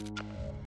you